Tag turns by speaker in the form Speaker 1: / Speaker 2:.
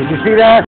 Speaker 1: Did you see that?